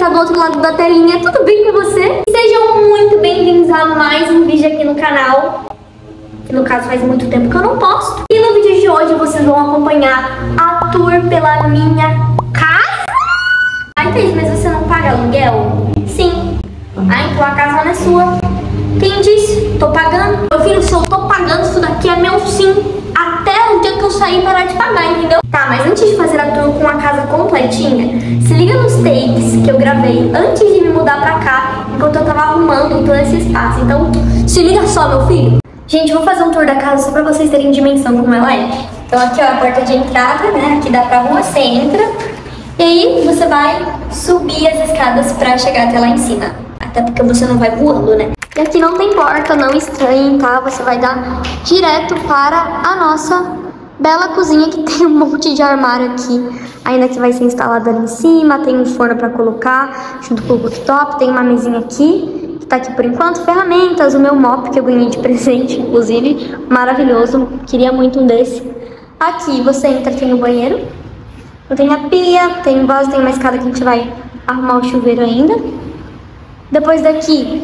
tá do outro lado da telinha, tudo bem com você? Sejam muito bem-vindos a mais um vídeo aqui no canal. Que no caso faz muito tempo que eu não posto. E no vídeo de hoje vocês vão acompanhar a tour pela minha casa. Ai, Thaís, mas você não paga aluguel? Sim. Ah, então a casa não é sua. Quem disse? Tô pagando. Meu filho, se eu tô pagando isso daqui é meu sim que eu sair parar de pagar, entendeu? Tá, mas antes de fazer a tour com a casa completinha, se liga nos takes que eu gravei antes de me mudar pra cá, enquanto eu tava arrumando todo esse espaço. Então, se liga só, meu filho. Gente, vou fazer um tour da casa só pra vocês terem dimensão como ela é. Então aqui ó, a porta de entrada, né? Aqui dá pra rua, você entra. E aí você vai subir as escadas pra chegar até lá em cima. Até porque você não vai voando, né? E aqui não tem porta, não estranhem, tá? Você vai dar direto para a nossa bela cozinha que tem um monte de armário aqui. Ainda que vai ser instalado ali em cima, tem um forno para colocar junto com o cooktop, tem uma mesinha aqui, que tá aqui por enquanto, ferramentas, o meu mop que eu ganhei de presente, inclusive, maravilhoso, queria muito um desse. Aqui você entra, tem o banheiro, tem a pia, tem vaso, tem uma escada que a gente vai arrumar o chuveiro ainda. Depois daqui,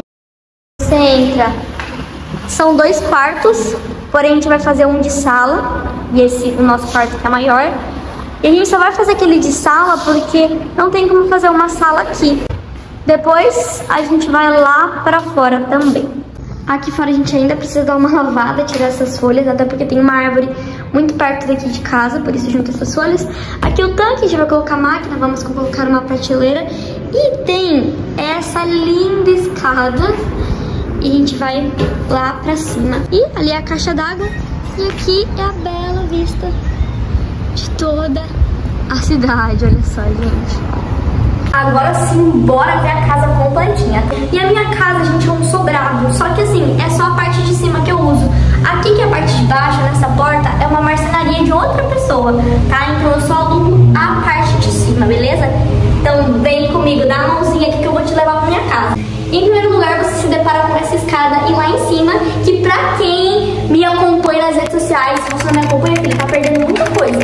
você entra, são dois quartos, porém a gente vai fazer um de sala, e esse, o nosso quarto que é maior. E a gente só vai fazer aquele de sala porque não tem como fazer uma sala aqui. Depois a gente vai lá pra fora também. Aqui fora a gente ainda precisa dar uma lavada, tirar essas folhas, até porque tem uma árvore muito perto daqui de casa, por isso junto essas folhas. Aqui o tanque, a gente vai colocar máquina, vamos colocar uma prateleira. E tem essa linda escada e a gente vai lá pra cima. E ali é a caixa d'água e aqui é a bela vista de toda a cidade, olha só, gente. Agora sim, bora ver a casa completinha. E a minha casa, gente, é um sobrado. Só que assim, é só a parte de cima que eu uso. Aqui que é a parte de baixo, nessa porta, é uma marcenaria de outra pessoa, tá? Então eu só alugo a parte de cima, beleza? Então vem comigo, dá a mãozinha aqui que eu vou te levar pra minha casa. Em primeiro lugar, você se depara com essa escada e lá em cima, que pra quem me acompanha nas redes sociais, se você não me acompanha, filho, tá perdendo muita coisa.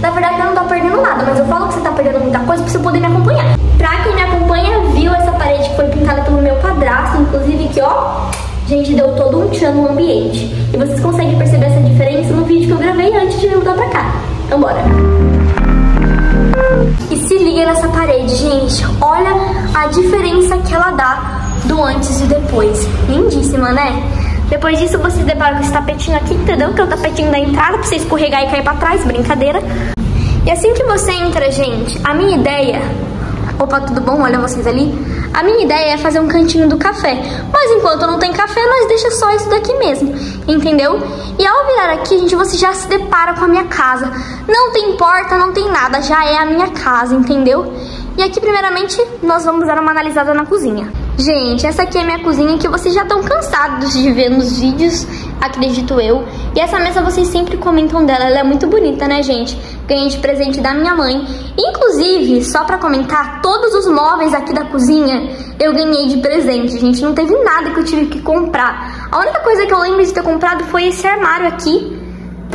Na verdade, eu não tô perdendo nada, mas eu falo que você tá perdendo muita coisa pra você poder me acompanhar. Pra quem me acompanha, viu essa parede que foi pintada pelo meu padrasto, inclusive que, ó, gente, deu todo um tchan no ambiente. E vocês conseguem perceber essa diferença no vídeo que eu gravei antes de me mudar pra cá. Então, bora. E se liga nessa parede, gente. Olha a diferença que ela dá do antes e depois. Lindíssima, né? Depois disso, você se depara com esse tapetinho aqui, entendeu? Que é o tapetinho da entrada, pra você escorregar e cair pra trás, brincadeira. E assim que você entra, gente, a minha ideia... Opa, tudo bom? Olha vocês ali. A minha ideia é fazer um cantinho do café. Mas enquanto não tem café, nós deixa só isso daqui mesmo, entendeu? E ao virar aqui, gente, você já se depara com a minha casa. Não tem porta, não tem nada, já é a minha casa, entendeu? E aqui, primeiramente, nós vamos dar uma analisada na cozinha. Gente, essa aqui é minha cozinha que vocês já estão cansados de ver nos vídeos, acredito eu. E essa mesa vocês sempre comentam dela, ela é muito bonita, né, gente? Ganhei de presente da minha mãe. Inclusive, só pra comentar, todos os móveis aqui da cozinha eu ganhei de presente, gente. Não teve nada que eu tive que comprar. A única coisa que eu lembro de ter comprado foi esse armário aqui,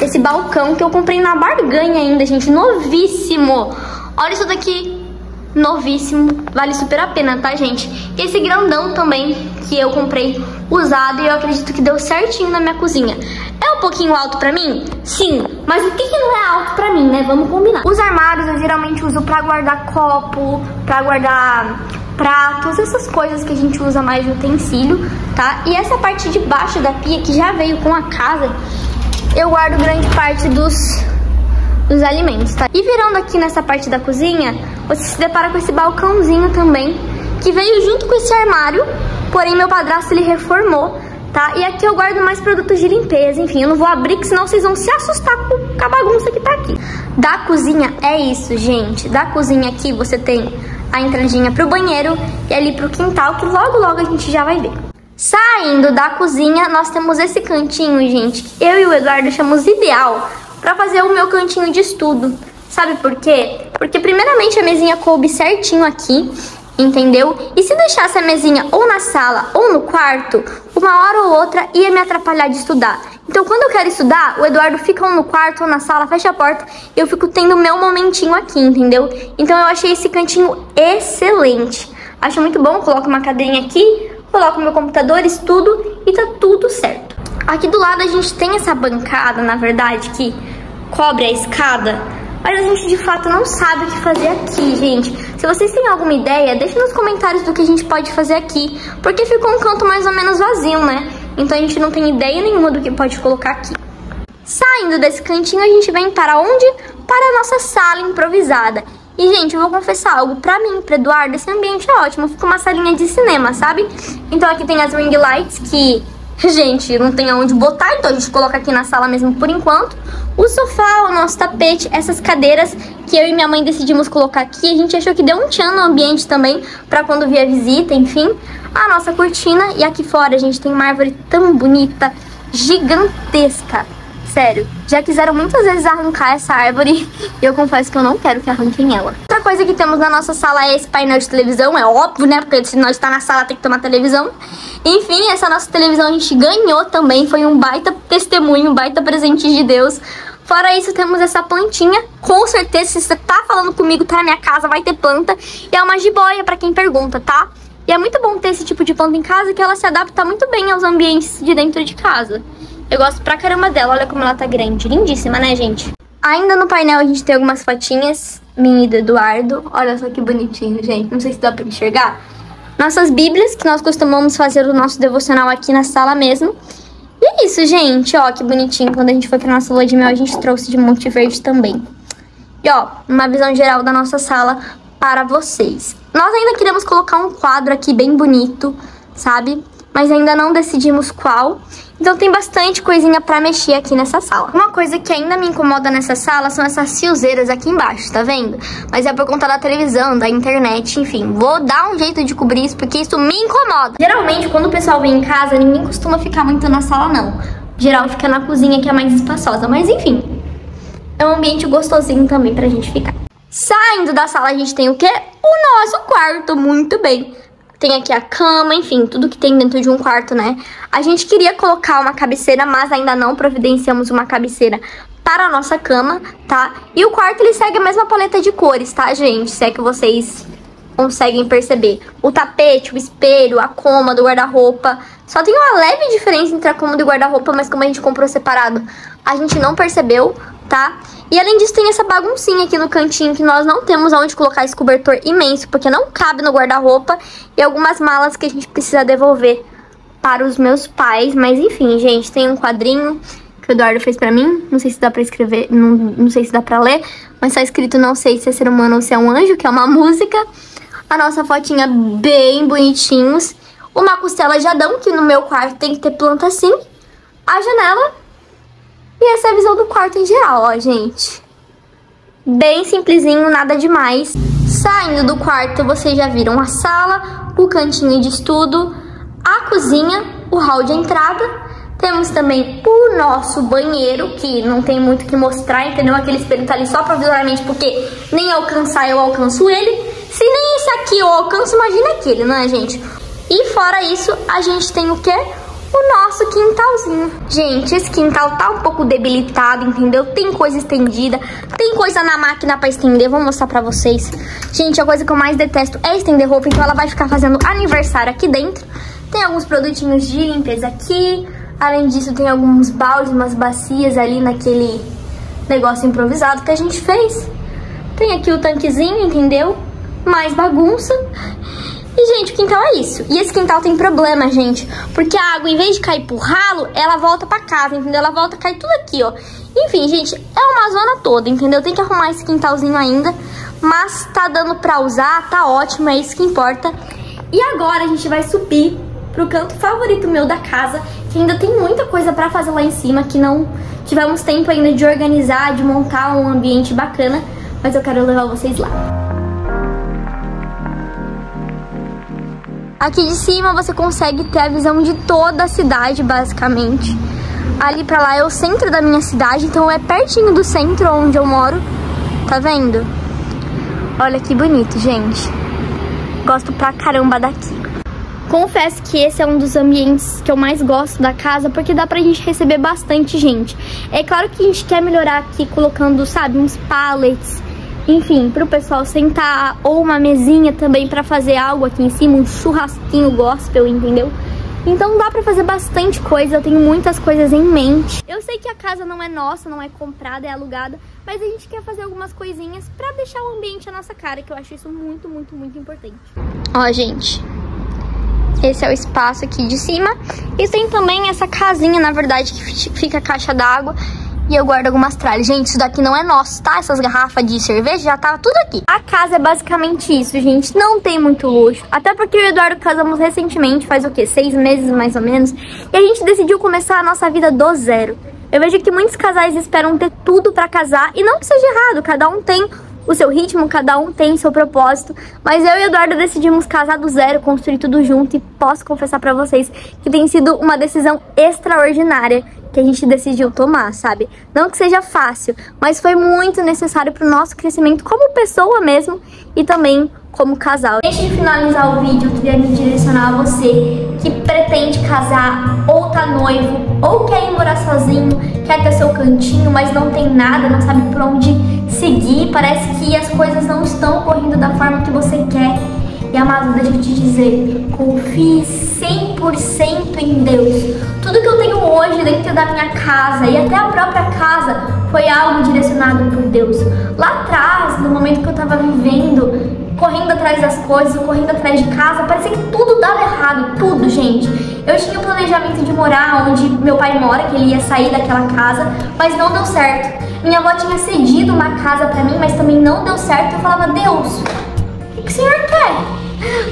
esse balcão que eu comprei na barganha ainda, gente, novíssimo. Olha isso daqui, novíssimo, vale super a pena, tá, gente? E esse grandão também, que eu comprei usado e eu acredito que deu certinho na minha cozinha. É um pouquinho alto pra mim? Sim, mas o que, que não é alto pra mim, né? Vamos combinar. Os armários eu geralmente uso pra guardar copo, pra guardar pratos, essas coisas que a gente usa mais de utensílio, tá? E essa parte de baixo da pia, que já veio com a casa, eu guardo grande parte dos dos alimentos, tá? E virando aqui nessa parte da cozinha, você se depara com esse balcãozinho também, que veio junto com esse armário, porém meu padrasto ele reformou, tá? E aqui eu guardo mais produtos de limpeza, enfim, eu não vou abrir, que senão vocês vão se assustar com a bagunça que tá aqui. Da cozinha é isso, gente. Da cozinha aqui você tem a entradinha pro banheiro e ali pro quintal, que logo logo a gente já vai ver. Saindo da cozinha, nós temos esse cantinho, gente, que eu e o Eduardo chamamos ideal para fazer o meu cantinho de estudo. Sabe por quê? Porque primeiramente a mesinha coube certinho aqui, entendeu? E se deixasse a mesinha ou na sala ou no quarto, uma hora ou outra ia me atrapalhar de estudar. Então, quando eu quero estudar, o Eduardo fica no quarto ou na sala, fecha a porta, e eu fico tendo meu momentinho aqui, entendeu? Então, eu achei esse cantinho excelente. Acho muito bom, coloco uma cadeirinha aqui, coloco meu computador, estudo e tá tudo certo. Aqui do lado a gente tem essa bancada, na verdade, que cobre a escada, mas a gente de fato não sabe o que fazer aqui, gente. Se vocês têm alguma ideia, deixe nos comentários do que a gente pode fazer aqui, porque ficou um canto mais ou menos vazio, né? Então a gente não tem ideia nenhuma do que pode colocar aqui. Saindo desse cantinho, a gente vem para onde? Para a nossa sala improvisada. E, gente, eu vou confessar algo. Pra mim, pra Eduardo, esse ambiente é ótimo. Fica uma salinha de cinema, sabe? Então aqui tem as ring lights que, gente, não tem aonde botar. Então a gente coloca aqui na sala mesmo por enquanto. O sofá, o nosso tapete, essas cadeiras que eu e minha mãe decidimos colocar aqui. A gente achou que deu um tchan no ambiente também pra quando vier visita, enfim. A nossa cortina. E aqui fora gente tem uma árvore tão bonita, gigantesca. Sério, já quiseram muitas vezes arrancar essa árvore e eu confesso que eu não quero que arranquem ela. Outra coisa que temos na nossa sala é esse painel de televisão, é óbvio, né? Porque se nós está na sala tem que tomar televisão. Enfim, essa nossa televisão a gente ganhou também, foi um baita testemunho, um baita presente de Deus. Fora isso, temos essa plantinha. Com certeza, se você tá falando comigo, tá na minha casa, vai ter planta. E é uma jiboia, pra quem pergunta, tá? E é muito bom ter esse tipo de planta em casa, que ela se adapta muito bem aos ambientes de dentro de casa. Eu gosto pra caramba dela, olha como ela tá grande. Lindíssima, né, gente? Ainda no painel a gente tem algumas fotinhas, minha e do Eduardo. Olha só que bonitinho, gente. Não sei se dá pra enxergar. Nossas bíblias, que nós costumamos fazer o nosso devocional aqui na sala mesmo. E é isso, gente. Ó, que bonitinho. Quando a gente foi pra nossa lua de mel, a gente trouxe de Monte Verde também. E ó, uma visão geral da nossa sala para vocês. Nós ainda queremos colocar um quadro aqui bem bonito, sabe? Mas ainda não decidimos qual. Então tem bastante coisinha pra mexer aqui nessa sala. Uma coisa que ainda me incomoda nessa sala são essas fiozeiras aqui embaixo, tá vendo? Mas é por conta da televisão, da internet, enfim. Vou dar um jeito de cobrir isso porque isso me incomoda. Geralmente, quando o pessoal vem em casa, ninguém costuma ficar muito na sala, não. Geral fica na cozinha, que é mais espaçosa. Mas enfim, é um ambiente gostosinho também pra gente ficar. Saindo da sala, a gente tem o quê? O nosso quarto, muito bem. Tem aqui a cama, enfim, tudo que tem dentro de um quarto, né? A gente queria colocar uma cabeceira, mas ainda não providenciamos uma cabeceira para a nossa cama, tá? E o quarto, ele segue a mesma paleta de cores, tá, gente? Se é que vocês conseguem perceber. O tapete, o espelho, a cômoda, o guarda-roupa. Só tem uma leve diferença entre a cômoda e o guarda-roupa, mas como a gente comprou separado, a gente não percebeu, tá? E além disso, tem essa baguncinha aqui no cantinho que nós não temos onde colocar esse cobertor imenso, porque não cabe no guarda-roupa e algumas malas que a gente precisa devolver para os meus pais. Mas enfim, gente, tem um quadrinho que o Eduardo fez pra mim. Não sei se dá pra escrever, não, não sei se dá pra ler, mas tá escrito não sei se é ser humano ou se é um anjo, que é uma música. A nossa fotinha bem bonitinhos. Uma costela de Adão, que no meu quarto tem que ter planta assim. A janela e essa é a visão do quarto em geral, ó, gente. Bem simplesinho, nada demais. Saindo do quarto, vocês já viram a sala, o cantinho de estudo, a cozinha, o hall de entrada. Temos também o nosso banheiro, que não tem muito que mostrar, entendeu? Aquele espelho tá ali só provisoriamente, porque nem alcançar eu alcanço ele. Se nem esse aqui eu alcanço, imagina aquele, né, gente? E fora isso, a gente tem o quê? O nosso quintalzinho. Gente, esse quintal tá um pouco debilitado, entendeu? Tem coisa estendida, tem coisa na máquina pra estender, vou mostrar pra vocês. Gente, a coisa que eu mais detesto é estender roupa, então ela vai ficar fazendo aniversário aqui dentro. Tem alguns produtinhos de limpeza aqui, além disso tem alguns baldes, umas bacias ali naquele negócio improvisado que a gente fez. Tem aqui o tanquezinho, entendeu? Mais bagunça. E, gente, o quintal é isso. E esse quintal tem problema, gente. Porque a água, em vez de cair pro ralo, ela volta pra casa, entendeu? Ela volta, cai tudo aqui, ó. Enfim, gente, é uma zona toda, entendeu? Tem que arrumar esse quintalzinho ainda. Mas tá dando pra usar, tá ótimo, é isso que importa. E agora a gente vai subir pro canto favorito meu da casa, que ainda tem muita coisa pra fazer lá em cima, que não tivemos tempo ainda de organizar, de montar um ambiente bacana. Mas eu quero levar vocês lá. Aqui de cima você consegue ter a visão de toda a cidade, basicamente. Ali pra lá é o centro da minha cidade, então é pertinho do centro onde eu moro. Tá vendo? Olha que bonito, gente. Gosto pra caramba daqui. Confesso que esse é um dos ambientes que eu mais gosto da casa, porque dá pra gente receber bastante gente. É claro que a gente quer melhorar aqui colocando, sabe, uns pallets, enfim, pro pessoal sentar, ou uma mesinha também pra fazer algo aqui em cima, um churrasquinho gospel, entendeu? Então dá pra fazer bastante coisa, eu tenho muitas coisas em mente. Eu sei que a casa não é nossa, não é comprada, é alugada, mas a gente quer fazer algumas coisinhas pra deixar o ambiente a nossa cara, que eu acho isso muito, muito, muito importante. Ó, gente, esse é o espaço aqui de cima. E tem também essa casinha, na verdade, que fica a caixa d'água. E eu guardo algumas tralhas. Gente, isso daqui não é nosso, tá? Essas garrafas de cerveja já tava tudo aqui. A casa é basicamente isso, gente. Não tem muito luxo. Até porque eu e o Eduardo casamos recentemente, faz o quê? Seis meses, mais ou menos. E a gente decidiu começar a nossa vida do zero. Eu vejo que muitos casais esperam ter tudo pra casar. E não que seja errado, cada um tem o seu ritmo, cada um tem seu propósito. Mas eu e o Eduardo decidimos casar do zero, construir tudo junto. E posso confessar pra vocês que tem sido uma decisão extraordinária que a gente decidiu tomar, sabe? Não que seja fácil, mas foi muito necessário pro nosso crescimento como pessoa mesmo e também como casal. Antes de finalizar o vídeo, eu queria me direcionar a você que pretende casar, ou tá noivo, ou quer ir morar sozinho, quer ter seu cantinho, mas não tem nada, não sabe por onde seguir, parece que as coisas não estão correndo da forma que você quer. E amado, deixa eu te dizer, confie 100% em Deus. Tudo que eu tenho hoje dentro da minha casa e até a própria casa foi algo direcionado por Deus. Lá atrás, no momento que eu tava vivendo, correndo atrás das coisas, correndo atrás de casa, parecia que tudo dava errado, tudo, gente. Eu tinha o planejamento de morar onde meu pai mora, que ele ia sair daquela casa, mas não deu certo. Minha avó tinha cedido uma casa para mim, mas também não deu certo. Eu falava, Deus, o que o senhor quer?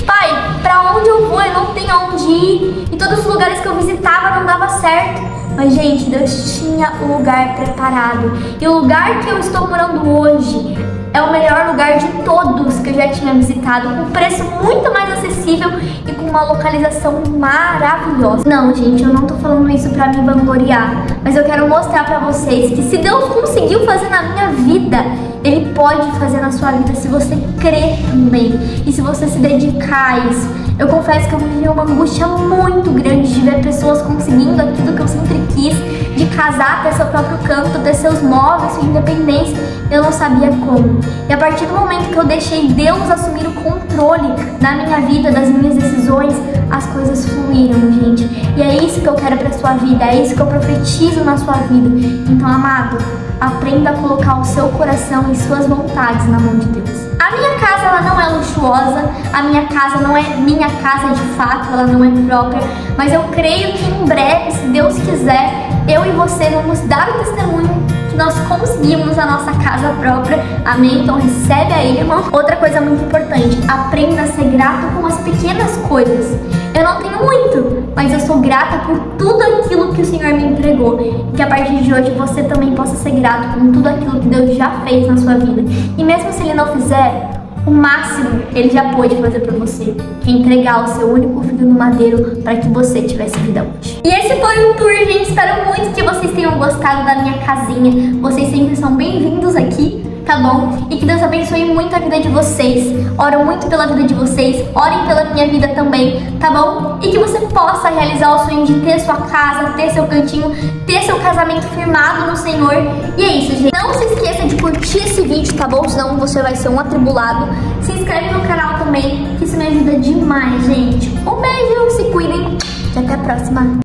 Pai, pra onde eu vou? Eu não tenho aonde ir. E todos os lugares que eu visitava não dava certo. Mas, gente, Deus tinha o lugar preparado. E o lugar que eu estou morando hoje é o melhor lugar de todos que eu já tinha visitado, com preço muito mais acessível e com uma localização maravilhosa. Não, gente, eu não tô falando isso pra me vangloriar, mas eu quero mostrar pra vocês que se Deus conseguiu fazer na minha vida, Ele pode fazer na sua vida se você crer também e se você se dedicar a isso. Eu confesso que eu vivi uma angústia muito grande de ver pessoas conseguindo aquilo que eu sempre quis, de casar, ter seu próprio canto, ter seus móveis, sua independência. Eu não sabia como. E a partir do momento que eu deixei Deus assumir o controle da minha vida, das minhas decisões, as coisas fluíram, gente. E é isso que eu quero pra sua vida, é isso que eu profetizo na sua vida. Então, amado, aprenda a colocar o seu coração e suas vontades na mão de Deus. A minha casa ela não é luxuosa, a minha casa não é minha casa de fato, ela não é própria, mas eu creio que em breve, se Deus quiser, eu e você vamos dar o testemunho que nós conseguimos a nossa casa própria. Amém? Então recebe aí, irmão. Outra coisa muito importante, aprenda a ser grato com as pequenas coisas. Eu não tenho muito, mas eu sou grata por tudo aquilo que o Senhor me entregou. E que a partir de hoje você também possa ser grato com tudo aquilo que Deus já fez na sua vida. E mesmo se Ele não fizer, o máximo ele já pôde fazer por você, que é entregar o seu único filho no madeiro para que você tivesse vida útil. E esse foi o tour, gente. Espero muito que vocês tenham gostado da minha casinha. Vocês sempre são bem-vindos aqui tá bom? E que Deus abençoe muito a vida de vocês. Oro muito pela vida de vocês, orem pela minha vida também, tá bom? E que você possa realizar o sonho de ter sua casa, ter seu cantinho, ter seu casamento firmado no Senhor. E é isso, gente. Não se esqueça de curtir esse vídeo, tá bom? Senão você vai ser um atribulado. Se inscreve no canal também, que isso me ajuda demais, gente. Um beijo, se cuidem e até a próxima.